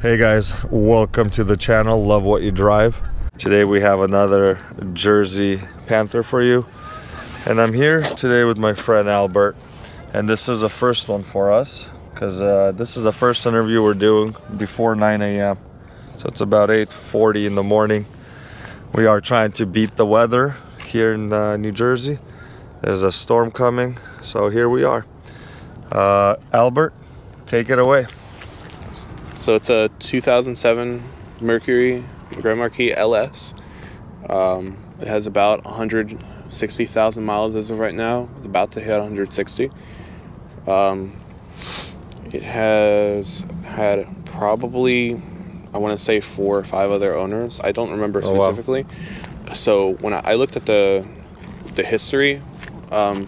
Hey guys, welcome to the channel. Love what you drive. Today we have another Jersey Panther for you. And I'm here today with my friend Albert. And this is the first one for us because uh, this is the first interview we're doing before 9 a.m. So it's about 8:40 in the morning. We are trying to beat the weather here in uh, New Jersey. There's a storm coming, so here we are. Uh, Albert, take it away. So it's a 2007 Mercury Grand Marquis LS. Um, it has about 160,000 miles as of right now. It's about to hit 160. Um, it has had probably, I want to say four or five other owners. I don't remember specifically. Oh, wow. So when I, I looked at the the history, um,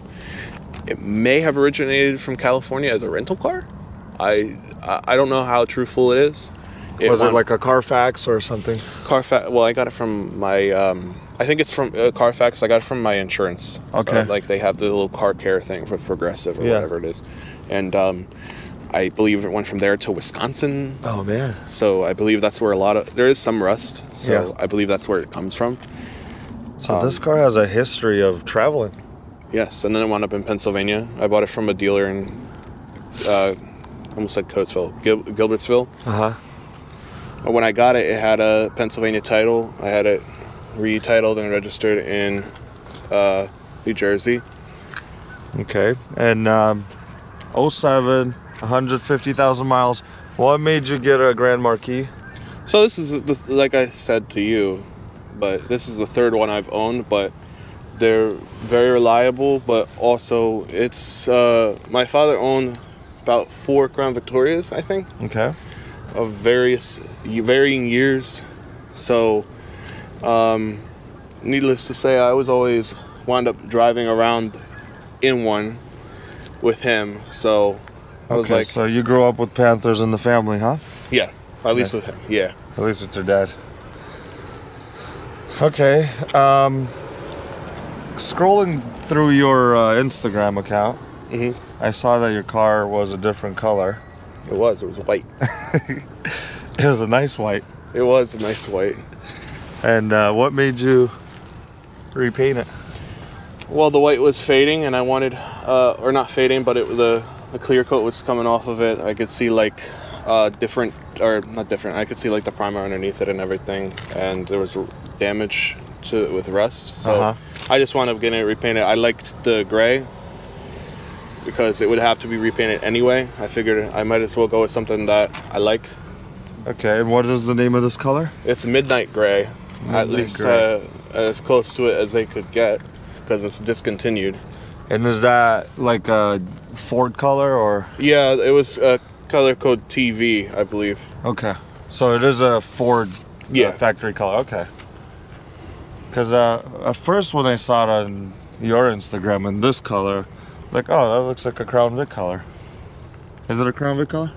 it may have originated from California as a rental car. I I don't know how truthful it is. Was it like a Carfax or something? Carfax? Well, I got it from my. Um, I think it's from uh, Carfax. I got it from my insurance. So, Okay. like they have the little car care thing for Progressive or Yeah. whatever it is, and um, I believe it went from there to Wisconsin. Oh man. So I believe that's where a lot of there is some rust. So Yeah. I believe that's where it comes from. So this car has a history of traveling. Yes, and then it wound up in Pennsylvania. I bought it from a dealer in, uh, almost said Coatesville, Gil- Gilbertsville. Uh huh. When I got it, it had a Pennsylvania title. I had it retitled and registered in uh, New Jersey. Okay. And um, 07, 150,000 miles. What made you get a Grand Marquis? So this is the, like I said to you, but this is the third one I've owned. But they're very reliable. But also, it's uh, my father owned about four Crown Victorias, I think. Okay. of various varying years. So, um, needless to say, I was always wound up driving around in one with him. So I was Okay. like, so you grew up with Panthers in the family, huh? yeah, at least Nice. with him, yeah. At least with your dad. Okay. Um, scrolling through your uh, Instagram account, Mhm. I saw that your car was a different color. It was. It was white. It was a nice white. It was a nice white. And uh, what made you repaint it? Well, the white was fading, and I wanted, uh, or not fading, but it the the clear coat was coming off of it. I could see like uh, different, or not different. I could see like the primer underneath it and everything, and there was damage to it with rust. So Uh-huh. I just wound up getting it repainted. I liked the gray because it would have to be repainted anyway. I figured I might as well go with something that I like. Okay. And what is the name of this color? It's midnight gray, at least gray. Uh, as close to it as they could get because it's discontinued. And is that like a Ford color or? Yeah, it was uh, color code TV, I believe. Okay. So it is a Ford uh, factory color. Okay. Because uh, at first when I saw it on your Instagram in this color, like, oh, that looks like a Crown Vic color. Is it a Crown Vic color?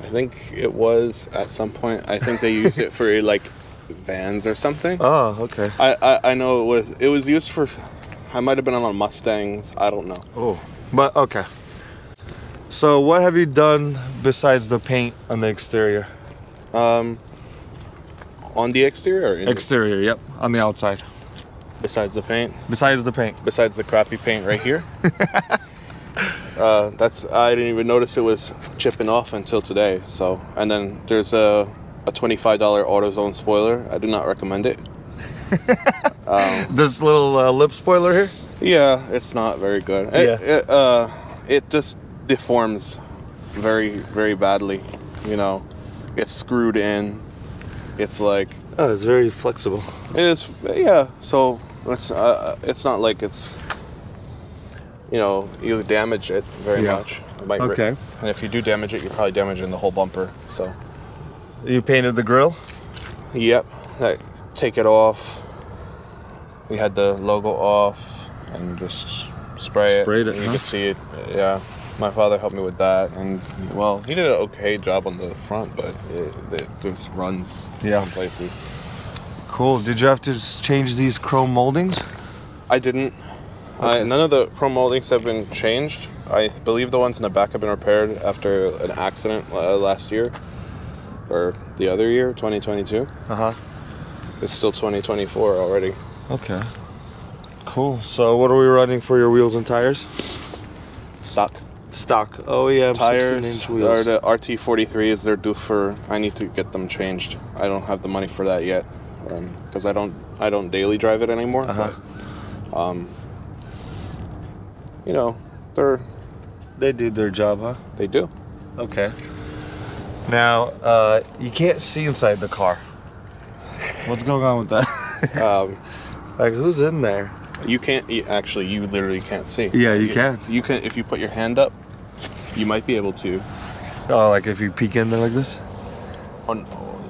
I think it was at some point. I think they used it for like vans or something. Oh, okay. I, I I know it was it was used for. I might have been on Mustangs. I don't know. Oh, but okay. So what have you done besides the paint on the exterior? Um, on the exterior, or in the- Exterior, yep, on the outside. Besides the paint, Besides the paint. besides the crappy paint right here. uh, that's I didn't even notice it was chipping off until today. So and then there's a a twenty five dollar AutoZone spoiler. I do not recommend it. This little uh, lip spoiler here. Yeah, it's not very good. It, Yeah. it, uh, it just deforms very, very badly. You know, it's screwed in. It's like Oh, it's very flexible. it is. Yeah. So it's uh, it's not like it's. You know, you damage it very Yeah. much. It might rip- Okay. And if you do damage it, you're probably damaging the whole bumper. So. You painted the grill. Yep. Like, take it off. We had the logo off and just spray it. Sprayed it, You huh? could see it. Yeah. My father helped me with that, and well, he did an okay job on the front, but it, it just runs Yeah. places. Cool. Did you have to change these chrome moldings? I didn't. I, none of the chrome moldings have been changed. I believe the ones in the back have been repaired after an accident uh, last year. or the other year, 2022. Uh huh. It's still 2024 already. Okay. Cool. So, what are we running for your wheels and tires? Stock Stock. Oh yeah, tires 16 inch are the RT43s. They're due for. I need to get them changed. I don't have the money for that yet, because I don't. I don't daily drive it anymore. Uh-huh. But, um, you know, they're They do their job, huh? they do. Okay. Now, uh, you can't see inside the car. What's going on with that? Um, like, who's in there? you can't you, actually. You literally can't see. Yeah, you can't. You can if you put your hand up. You might be able to. Oh, like if you peek in there like this? Or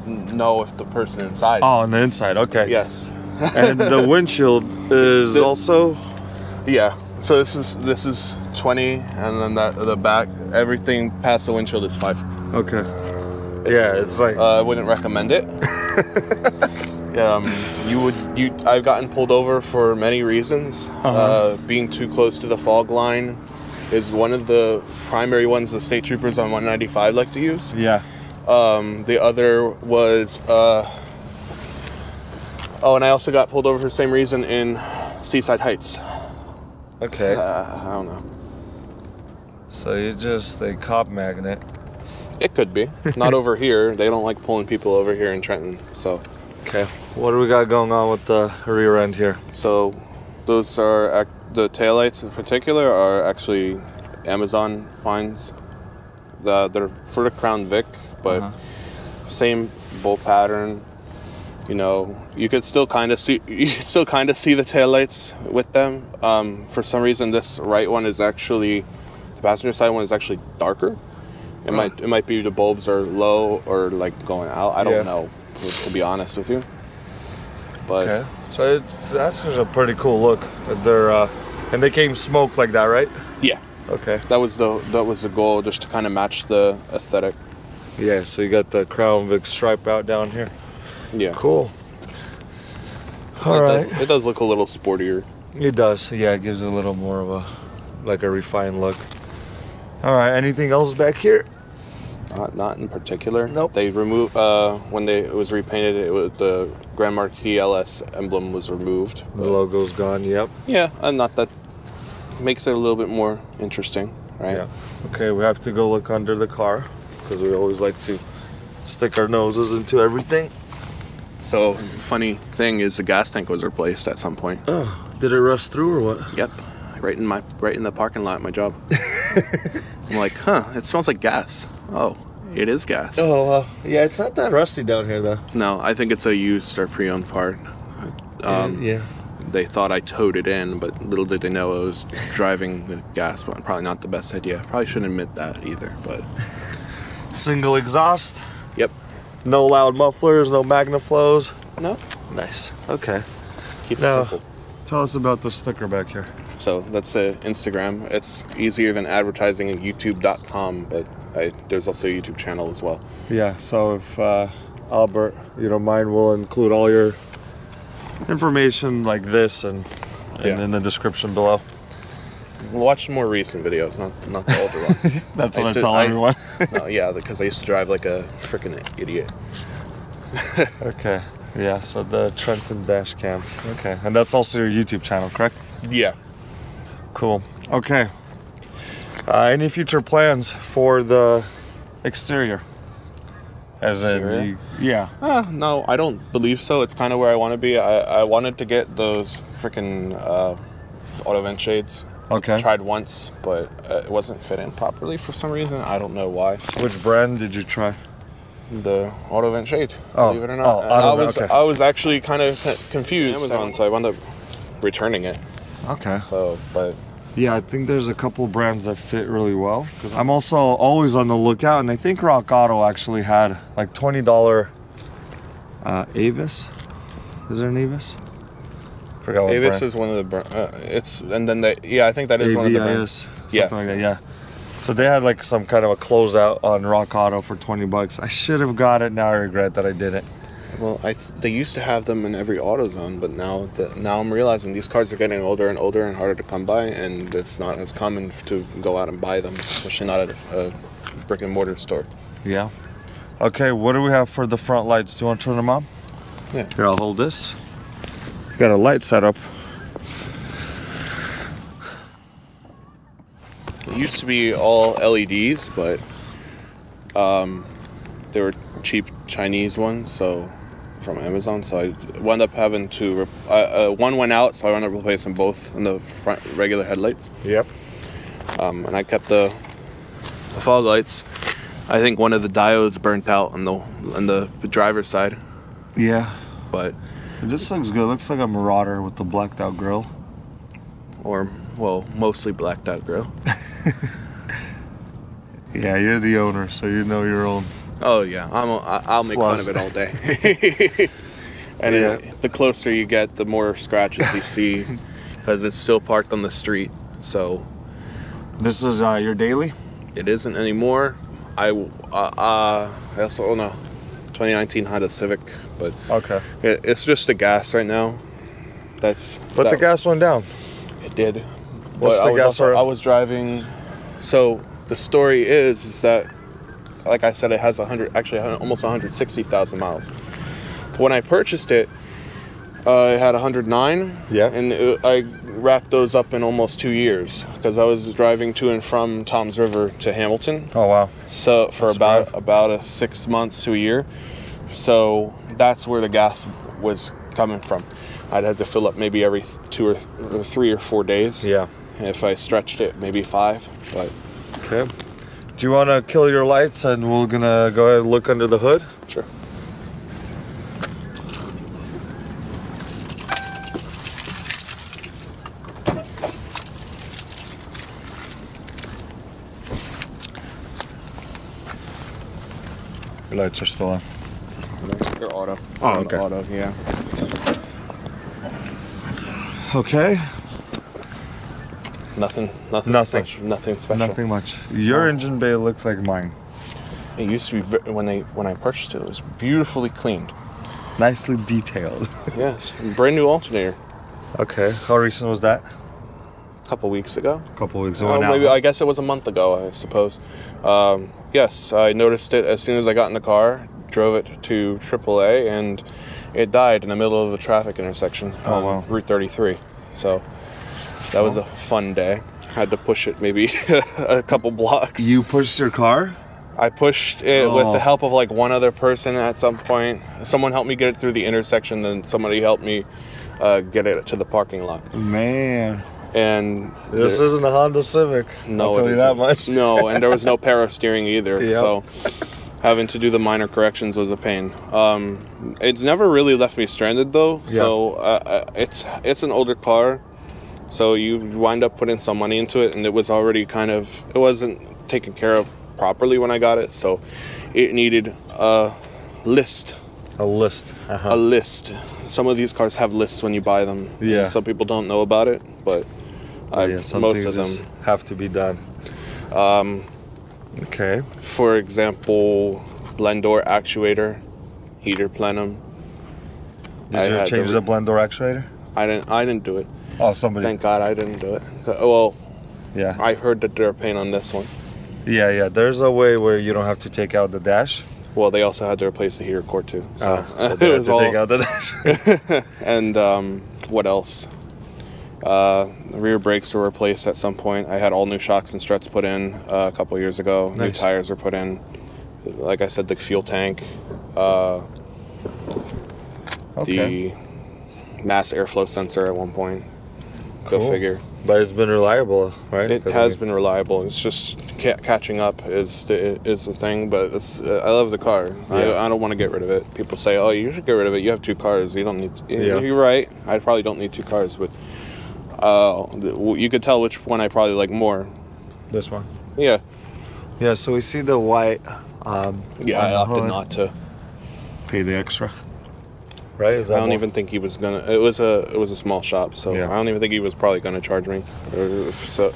know if the person inside. Oh, on the inside. Okay. Yes. and the windshield is The- also. Yeah. So this is this is 20, and then that the back everything past the windshield is five. Okay. Yeah, it's like. Uh, I wouldn't recommend it. um, you would you I've gotten pulled over for many reasons. uh Uh-huh. being too close to the fog line is one of the primary ones the state troopers on 195 like to use. yeah. Um, the other was uh, oh, and I also got pulled over for the same reason in Seaside Heights. Okay. Uh, I don't know. So you're just a cop magnet. It could be. Not over here. They don't like pulling people over here in Trenton. So, Okay. What do we got going on with the rear end here? so those are ac- the taillights in particular are actually Amazon finds. The they're for the Crown Vic, but Uh-huh. same bolt pattern. You know, you could still kind of see you could still kind of see the taillights with them. Um, for some reason, this right one is actually the passenger side one is actually darker. It might it might be the bulbs are low or like going out. I don't Yeah. know, to be honest with you. But Okay. So it's, that's just a pretty cool look. They're uh, and they came smoked like that, right? yeah, Okay. that was the that was the goal, just to kind of match the aesthetic. Yeah. So you got the Crown Vic stripe out down here. Yeah, Cool. All it right. Does, it does look a little sportier. It does. Yeah, it gives it a little more of a like a refined look. All right. Anything else back here? Not, not in particular. Nope. They removed uh, when they it was repainted. It was the Grand Marquis LS emblem was removed. The logo's gone. Yep. yeah, and not that makes it a little bit more interesting, right? Yeah. Okay, we have to go look under the car because we always like to stick our noses into everything. So funny thing is the gas tank was replaced at some point. Oh, did it rust through or what? Yep, right in my right in the parking lot at my job. I'm like, huh? It smells like gas. Oh, it is gas. Oh, uh, yeah, it's not that rusty down here though. No, I think it's a used or pre-owned part. Um, yeah. They thought I towed it in, but little did they know I was driving with gas. But probably not the best idea. Probably shouldn't admit that either. But Single exhaust, yep. no loud mufflers, no MagnaFlows. No, Nice. Okay. keep it simple. Tell us about the sticker back here. So that's uh, Instagram. It's easier than advertising at YouTube.com, but I, there's also a YouTube channel as well. Yeah. So if uh, Albert, you don't mind, we'll include all your information like this and, and Yeah. in the description below. Watch more recent videos, not not the older ones. That's I what I tell I- everyone. no, yeah, because I used to drive like a freaking idiot. okay. Yeah. So the Trenton dash cams. Okay. And that's also your YouTube channel, correct? Yeah. Cool. Okay. Uh, any future plans for the exterior? As Exterior? in, you, yeah. Uh, no, I don't believe so. It's kind of where I want to be. I, I wanted to get those freaking uh, auto vent shades. Okay. Tried once, but uh, it wasn't fitting properly for some reason. I don't know why. Which brand did you try? The auto vent shade. Oh, believe it or not. oh, And auto I vent, was okay. I was actually kind of confused Amazon, so I wound up returning it. Okay. So, but Yeah, I think there's a couple brands that fit really well. i I'm also always on the lookout, and I think Rock Auto actually had like twenty dollar uh, Avis. Is there an Avis? Forgot what Avis brand. is one of the br- uh, it's and then they yeah I think that is one of the brands. AVIS, Yes. like that. Yeah. So they had like some kind of a closeout on Rock Auto for twenty bucks. I should have got it. Now I regret that I didn't. Well, I th- they used to have them in every AutoZone, but now the, now I'm realizing these cards are getting older and older and harder to come by, and it's not as common f- to go out and buy them, especially not at a brick and mortar store. Yeah. Okay, what do we have for the front lights? Do you want to turn them on? Yeah. Here, I'll hold this. It's got a light setup. It used to be all LEDs, but um, they were cheap Chinese ones, so from Amazon. So I wound up having to. Re- uh, uh, one went out, so I wound up replacing both in the front regular headlights. Yep. Um, and I kept the, the fog lights. I think one of the diodes burnt out on the on the driver's side, Yeah. but This looks good. Looks like a Marauder with the blacked out grill. or well, mostly blacked out grill. Yeah, you're the owner, so you know your own. Oh yeah, I'm a, I'll make Flaws. fun of it all day. and Yeah. it- the closer you get, the more scratches you see, because it's still parked on the street. So This is uh, your daily? it isn't anymore. I uh, uh I also own a 2019 Honda Civic, but Okay. it, it's just the gas right now. That's But the gas went down. It did. What's but the I was gas also. I was driving. So the story is, is that, like I said, it has 100, actually almost 160,000 miles. When I purchased it, uh, it had 109. Yeah. And it, I racked those up in almost two years because I was driving to and from Toms River to Hamilton. Oh wow. So for That's about about a six months to a year. So that's where the gas was coming from. I'd have to fill up maybe every two or, or three or four days. Yeah. And if I stretched it, maybe five. But Okay. Do you want to kill your lights and we're gonna go ahead and look under the hood? sure. Your lights are still on. Your auto. Oh, okay. Auto, yeah. Okay. Nothing. Nothing. Nothing. Special, nothing special. Nothing much. Your Oh. engine bay looks like mine. It used to be ve- when they when I purchased it. It was beautifully cleaned. Nicely detailed. Yes. Brand new alternator. okay. How recent was that? A couple weeks ago. A couple weeks Oh, ago now. maybe I guess it was a month ago, I suppose. Um, yes, I noticed it as soon as I got in the car, drove it to AAA, and it died in the middle of a traffic intersection Oh, on wow. Route 33. So that was a fun day. Had to push it maybe a couple blocks. you pushed your car? I pushed it with Oh. the help of like one other person at some point. Someone helped me get it through the intersection, then somebody helped me uh, get it to the parking lot. Man. And This the- isn't a Honda Civic. no, I'll tell it you that isn't. much. No, and there was no power steering either. Yep. So having to do the minor corrections was a pain. Um, it's never really left me stranded though. So uh, uh, it's it's an older car, so you wind up putting some money into it, and it was already kind of it wasn't taken care of properly when I got it. So it needed a list. A list. A Uh-huh. list. Some of these cars have lists when you buy them. Yeah. Some people don't know about it, but Oh, yeah, some most of them. have to be done. Um. Okay. for example, blend door actuator, heater plenum. Did I you change the blend door actuator? I didn't. I didn't do it. Oh, somebody. Thank God I didn't do it. Well, yeah. I heard that they're a pain on this one. Yeah, yeah. There's a way where you don't have to take out the dash. Well, they also had to replace the heater core too. So, Ah, so they have was to all. take out the dash. And um, what else? Uh, rear brakes were replaced at some point. I had all new shocks and struts put in uh, a couple years ago. New tires were put in. Like I said, the fuel tank. Uh, okay. the mass airflow sensor at one point. Go Cool. figure. But it's been reliable, right? It has been reliable. It's just ca- catching up is the, is the thing. But it's, uh, I love the car. Yeah. I, I don't want to get rid of it. People say, "Oh, you should get rid of it. You have two cars. You don't need." To. Yeah. You're right. I probably don't need two cars, but uh, you could tell which one I probably like more. This one. Yeah, Yeah. So we see the white. Um, yeah. I opted not to. Pay the extra. Right? Is that I don't more- even think he was gonna. It was a it was a small shop, so Yeah. I don't even think he was probably gonna charge me. So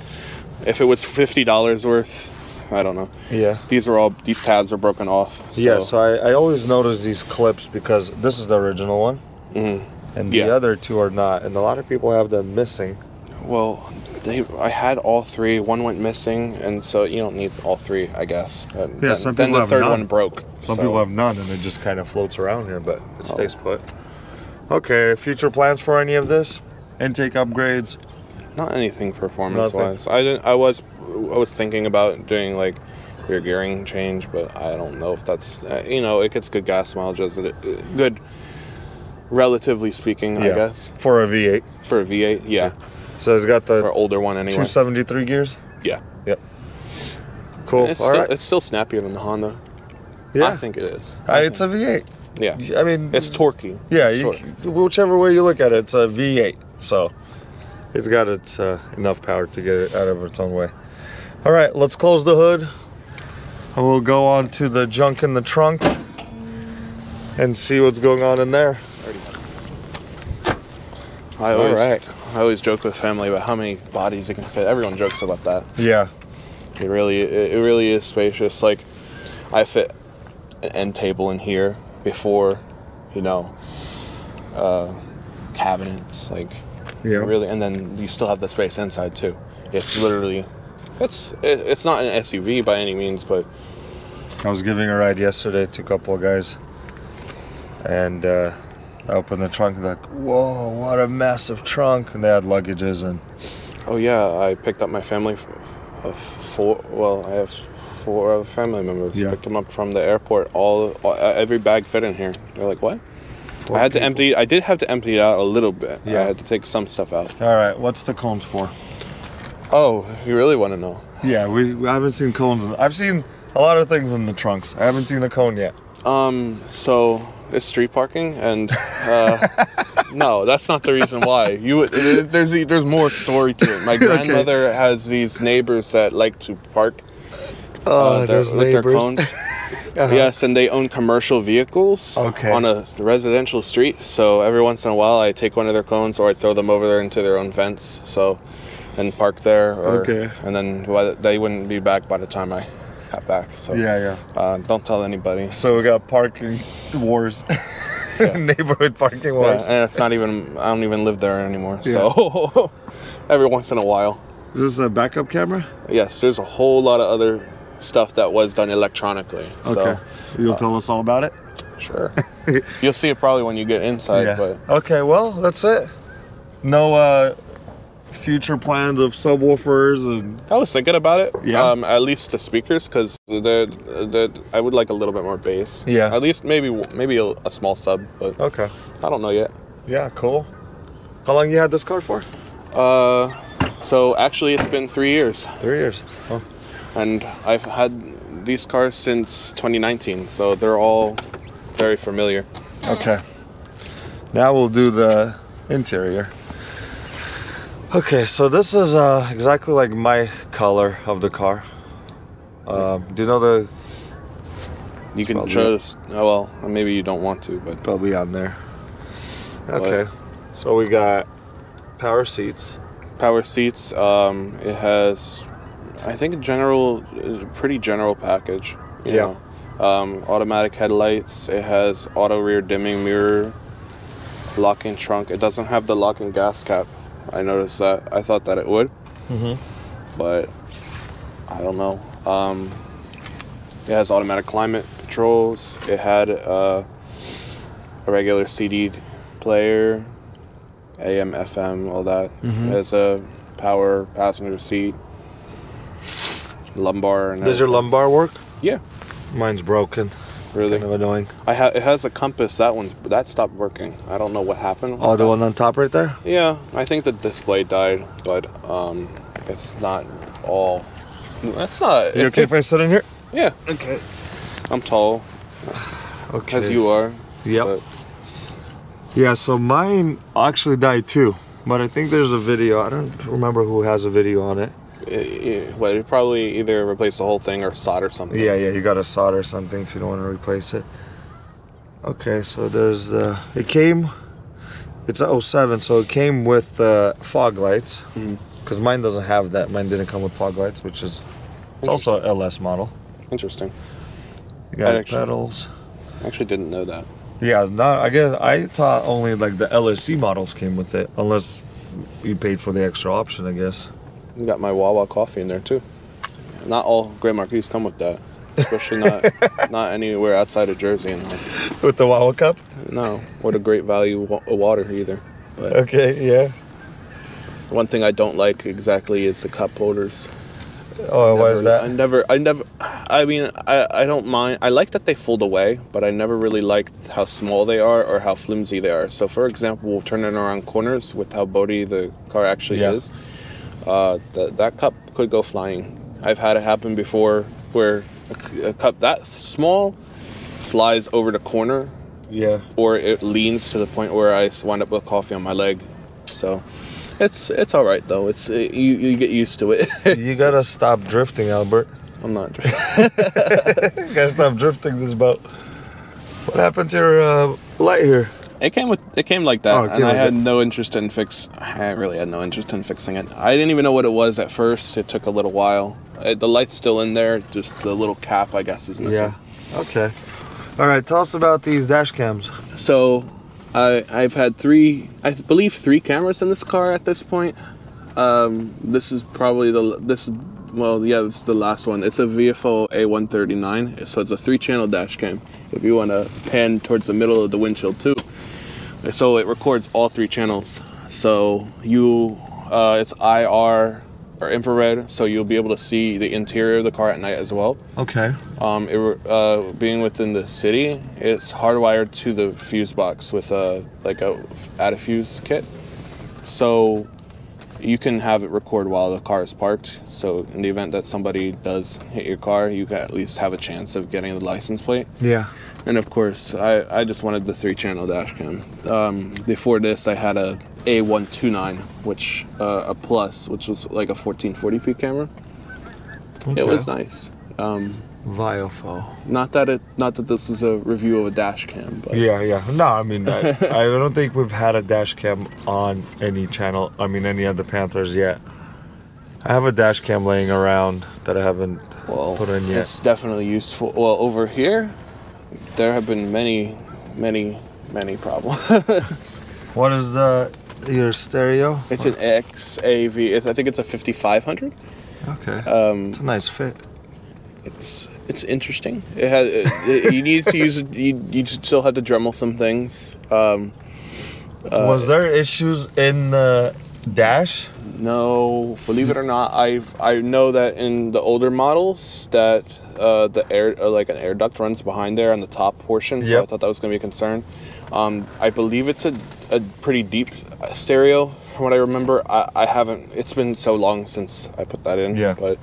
if it was fifty dollars worth, I don't know. Yeah. These are all these tabs are broken off. So, Yeah. So I, I always notice these clips because this is the original one, mhm. And Yeah. the other two are not, and a lot of people have them missing. well, they I had all three. One went missing, and so you don't need all three, I guess. But Yeah, then, some then the have third none. one broke. Some so- people have none and it just kind of floats around here, but Oh. it stays put. Okay, future plans for any of this? Intake upgrades? not anything performance-wise. I didn't. I was I was thinking about doing like rear gearing change, but I don't know if that's uh, you know it gets good gas mileage as it uh, good. Relatively speaking, I guess For a V8. for a V8, yeah, So it's got the older one anyway. 273 gears? Yeah, Yep. Cool. it's All still, right. it's still snappier than the Honda. yeah. I think it is. Uh, it's a V8. Yeah, I mean, it's torquey. Yeah, It's you, tor- whichever way you look at it, it's a V8. So it's got its uh, enough power to get it out of its own way. All right, let's close the hood. And we'll go on to the junk in the trunk and see what's going on in there. I always. I always joke with family about how many bodies it can fit. Everyone jokes about that. Yeah. It really, it, it really is spacious. Like, I fit an end table in here before, you know, uh, cabinets. Like, Yeah. really, and then you still have the space inside too. It's literally, it's it, it's not an SUV by any means, but I was giving a ride yesterday to a couple of guys, and uh, I opened the trunk. and Like, whoa, what a massive trunk! And they had luggages and oh yeah, I picked up my family of four. Well, I have four other family members. Yeah. Picked them up from the airport. All, all every bag fit in here. They're like, what? Four I had to empty. I did have to empty it out a little bit. Yeah. I had to take some stuff out. All right, what's the cones for? Oh, you really want to know? Yeah, we, we haven't seen cones. In, I've seen a lot of things in the trunks. I haven't seen a cone yet. Um, so it's street parking, and uh, no, that's not the reason why. You it, there's there's more story to it. My grandmother has these neighbors that like to park Oh, uh, their, those with their neighbors. cones. Yes, and they own commercial vehicles Okay. on a residential street. So every once in a while, I take one of their cones or I throw them over there into their own fence. So and park there. Or, Okay. And then well, they wouldn't be back by the time I got back. So Yeah, yeah. Uh, don't tell anybody. So we got parking wars, neighborhood parking Yeah, wars. and it's not even. I don't even live there anymore. So every once in a while, Is this a backup camera? yes, there's a whole lot of other stuff that was done electronically. Okay. So You'll tell us all about it. sure, you'll see it probably when you get inside. But Okay. Well, that's it. No uh, future plans of subwoofers and I was thinking about it. Yeah. Um, at least the speakers, because the I would like a little bit more bass. Yeah. At least maybe maybe a, a small sub, but okay. I don't know yet. Yeah. Cool. How long you had this car for? Uh, so actually, it's been three years. Three years. Oh. and I've had these cars since 2019, so they're all very familiar. Okay. Now we'll do the interior. Okay, so this is uh, exactly like my color of the car. Um, do you know the You can Probably. show. Oh well, maybe you don't want to, but probably on there? Okay, so we got power seats. power seats. Um, it has, I think, a general, pretty general package. you Yeah. know. Um, automatic headlights. It has auto rear dimming mirror, locking trunk. It doesn't have the locking gas cap. I noticed that. I thought that it would, Mhm. but I don't know. Um, it has automatic climate controls. It had uh, a regular CD player, AM, FM, all that. Mhm. It has a power passenger seat, lumbar. And Does your lumbar work? Yeah, Mine's broken. Really. Kind of annoying. I ha- it has a compass. That one's that stopped working. I don't know what happened. Oh, the one on top right there. Yeah, I think the display died, but um, it's not all. That's not. You okay if I sit in here? Yeah, Okay. I'm tall Okay. as you are. Yep. but- Yeah, so mine actually died too, but I think there's a video. I don't remember who has a video on it. It, it, well, you probably either replace the whole thing or solder something. Yeah, yeah, you gotta solder something if you don't want to replace it. Okay, so there's the. It came. It's a 07, so it came with uh, fog lights. Because mine doesn't have that. Mine didn't come with fog lights, which is. It's also a LS model. Interesting. You got actually- pedals. I actually didn't know that. Yeah, not. I guess I thought only like the LSC models came with it, unless you paid for the extra option. I guess. You got my Wawa coffee in there too. Not all Grand Marquis come with that, especially not not anywhere outside of Jersey. And With the Wawa cup? no, what a great value wa- water either. But Okay, yeah. one thing I don't like exactly is the cup holders. Oh, why is Never- I never, I never. I mean, I, I don't mind. I like that they fold away, but I never really liked how small they are or how flimsy they are. So, for example, we'll turn it around corners with how boaty the car actually Yeah. is. Uh, that that cup could go flying. I've had it happen before, where a, c- a cup that small flies over the corner, Yeah. or it leans to the point where I wind up with coffee on my leg. So, it's it's all right though. It's you you get used to it. You gotta stop drifting, Albert. I'm not. You gotta stop drifting this boat. What happened to your uh, light here? It came with it came like that, Oh, and I had that. no interest in fix. I really had no interest in fixing it. I didn't even know what it was at first. It took a little while. Uh the light's still in there, just the little cap, I guess, is missing. Yeah. Okay. All right. Tell us about these dash cams. So, I I've had three, I believe three cameras in this car at this point. Um, this is probably the this well, yeah, this is the last one. It's a Viofo A139, so it's a three-channel dash cam. If you want to pan towards the middle of the windshield too, so it records all three channels. So you, uh, it's IR or infrared, so you'll be able to see the interior of the car at night as well. Okay. Um, it, uh, being within the city, it's hardwired to the fuse box with a like a add a fuse kit, so you can have it record while the car is parked. So in the event that somebody does hit your car, you can at least have a chance of getting the license plate. Yeah. And of course, I, I just wanted the three channel dash cam. Um, before this, I had a A129, which uh, a plus, which was like a 1440p camera. It was nice. Um, Viofo. not that it, not that this is a review of a dash cam, but Yeah, yeah. No, I mean, I, I don't think we've had a dash cam on any channel. I mean, any of the Panthers yet. I have a dash cam laying around that I haven't well, put in yet. it's definitely useful. Well, over here, there have been many, many, many problems. What is the your stereo? it's an XAV. It's, I think it's a 5500. Okay. Um, it's a nice fit. it's it's interesting. It has it, you need to use it. You, you still had to Dremel some things. Um, was there issues in the dash? no, believe it or not, I've I know that in the older models that uh, the air uh, like an air duct runs behind there on the top portion. So I thought that was going to be a concern. Um, I believe it's a, a pretty deep stereo from what I remember. I, I haven't. It's been so long since I put that in. Yeah. But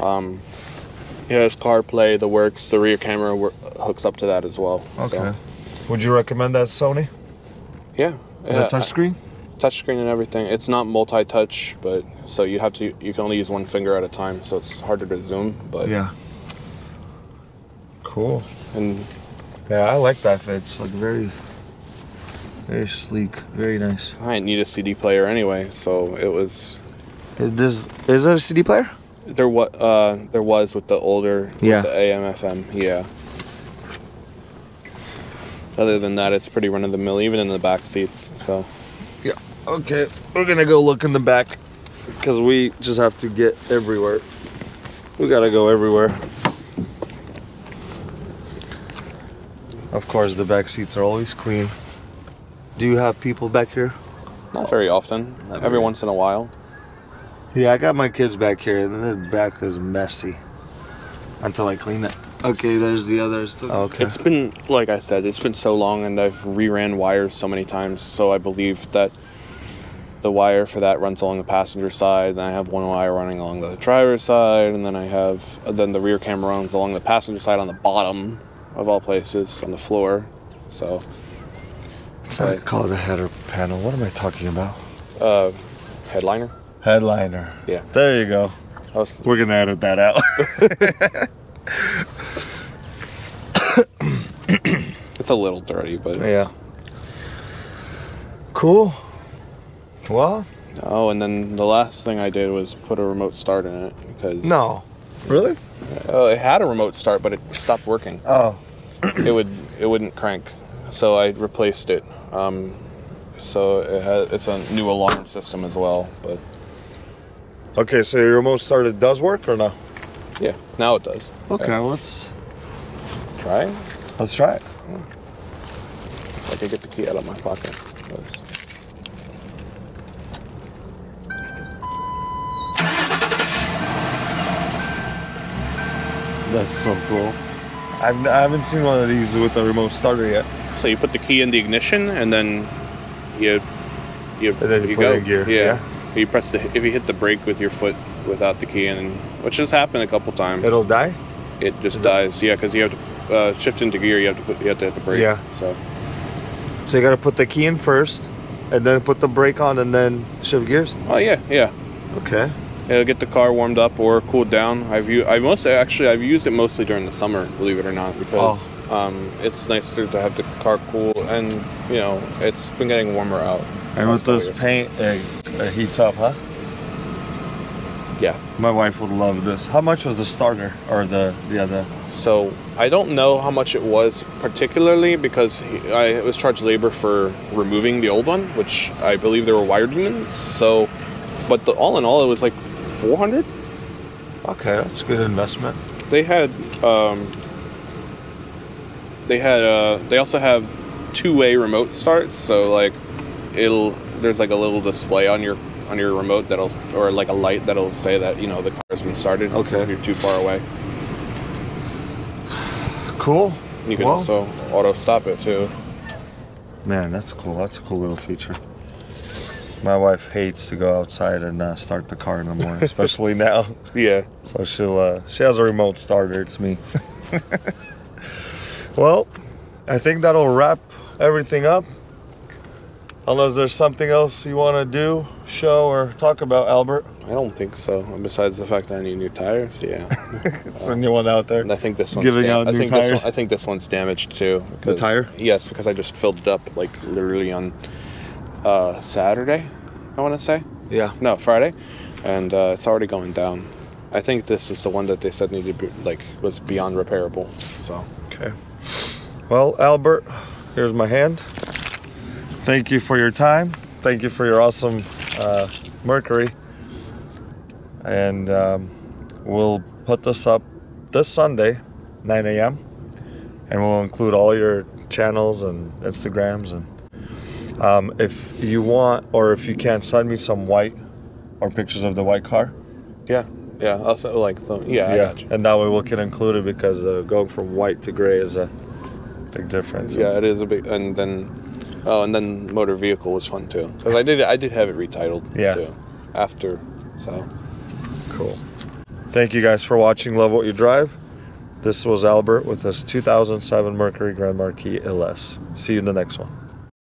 um, yeah, it's CarPlay, the works, the rear camera hooks up to that as well. Okay. So, Would you recommend that Sony? yeah. Is yeah, touchscreen? touchscreen and everything. It's not multi-touch, but so you have to you can only use one finger at a time, so it's harder to zoom. But Yeah. Cool. and Yeah, I like that fit. It's like very, very sleek, very nice. I didn't need a CD player anyway, so it was Is this is there a CD player? there. What uh, there was with the older Yeah. the AM/FM, yeah. Other than that, it's pretty run of the mill, even in the back seats. So Yeah. Okay, we're gonna go look in the back because we just have to get everywhere. We gotta go everywhere. Of course, the back seats are always clean. Do you have people back here? not very often. Not Every very- once in a while. Yeah, I got my kids back here, and the back is messy until I clean it. Okay, there's the others. Too. Okay. It's been, like I said, it's been so long, and I've reran wires so many times. So I believe that the wire for that runs along the passenger side. Then I have one wire running along the driver's side, and then I have then the rear camera runs along the passenger side on the bottom of all places on the floor. So It's not called a header panel. What am I talking about? uh, headliner. Headliner. Yeah. There you go. Was, We're gonna edit that out. it's a little dirty, but it's- yeah. Cool. Well, Oh, and then the last thing I did was put a remote start in it because no. Really? uh, it had a remote start, but it stopped working. Oh. It would it wouldn't crank, so I replaced it. Um, so it has, it's a new alarm system as well. But Okay, so your remote started does work or no? Yeah, now it does. Okay, well, let's Try it. let's try it. If I can get the key out of my pocket. Let's- That's so cool. I've, I haven't seen one of these with a remote starter yet. So you put the key in the ignition, and then you you, And then you it in gear, Yeah. You press the if you hit the brake with your foot without the key in, which has happened a couple times. It'll die. it just dies. Yeah, because you have to uh, shift into gear. You have to put you have to hit the brake. Yeah. So So you got to put the key in first, and then put the brake on, and then shift gears. oh yeah yeah. Okay. It'll get the car warmed up or cooled down. I've u- I most actually I've used it mostly during the summer, believe it or not, because Oh. um, it's nicer to have the car cool, and you know it's been getting warmer out. And with those years. paint, it, it heats up, huh? Yeah. My wife would love this. How much was the starter or the yeah the? So I don't know how much it was particularly because he, I was charged labor for removing the old one, which I believe there were wire demons. So, but the, all in all, it was like 400. Okay, that's a good investment. They had um, they had uh, they also have two-way remote starts. So like it'll there's like a little display on your on your remote that'll or like a light that'll say that you know the car has been started. Okay. If you're too far away, Cool. you can Well, also auto stop it too. Man, that's cool. That's a cool little feature. My wife hates to go outside and uh, start the car in the morning, especially now. Yeah. So she'll uh, she has a remote starter. It's me. well, I think that'll wrap everything up. Unless there's something else you want to do, show, or talk about, Albert. I don't think so. Besides the fact that I need new tires, yeah. Send you one out there. And I think this one's Giving dam- out I new think tires? This one, I think this one's damaged too. because- tire? Yes, because I just filled it up like literally on uh, Saturday. I want to say Yeah. no Friday, and uh, it's already going down. I think this is the one that they said needed to be, like was beyond repairable. So Okay. Well, Albert, here's my hand. Thank you for your time. Thank you for your awesome uh, Mercury. And um, we'll put this up this Sunday, 9 a.m. And we'll include all your channels and Instagrams. And um, if you want, or if you can, send me some white or pictures of the white car. yeah, yeah. Also like the, yeah, you. And that way we can include it because uh, going from white to gray is a big difference. Yeah, it is a big. And then oh, and then motor vehicle was fun too because I did I did have it retitled Yeah. too after. So Cool. Thank you guys for watching Love What You Drive. This was Albert with his 2007 Mercury Grand Marquis LS. See you in the next one.